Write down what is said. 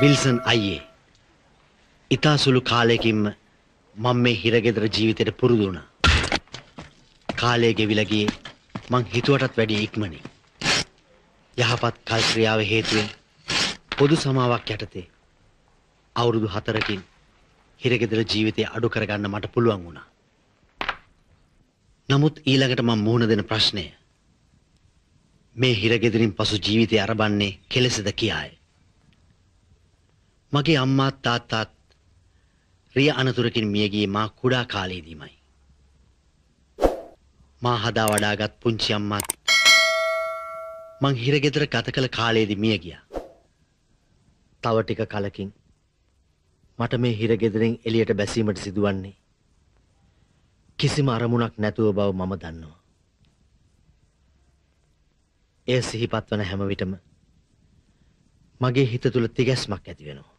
Wilson අයියේ ඉතා සුළු කාලයකින්ම මම මේ හිරගෙදර ජීවිතයට පුරුදු වුණා. කාලය ගෙවිලා ගියේ මං හිතුවටත් වැඩිය ඉක්මනින්. යහපත් කල් ක්‍රියාව හේතුවෙන් පොදු සමාවක් යටතේ අවුරුදු 4කින් හිරගෙදර ජීවිතය අඩු කරගන්න මට පුළුවන් වුණා. නමුත් ඊළඟට මම මුහුණ දෙන ප්‍රශ්නය මේ හිරගෙදරින් පසු ජීවිතය අරබන්නේ කෙලෙසද කියාය. මගේ අම්මාත් තාත්තාත් රිය අනතුරකින් මියගියේ මා කුඩා කාලයේදීමයි. මා හදා වඩාගත් පුංචි අම්මත් මං හිරගෙදර ගත කළ කාලයේදී මිය ගියා. තව ටික කලකින් මට මේ හිරගෙදරින් එළියට බැසීමට සිදුවන්නේ කිසිම අරමුණක් නැතුව බව මම දන්නවා. එය සිහිපත් වන හැම විටම මගේ හිත තුළ තිගැස්මක් ඇති වෙනවා.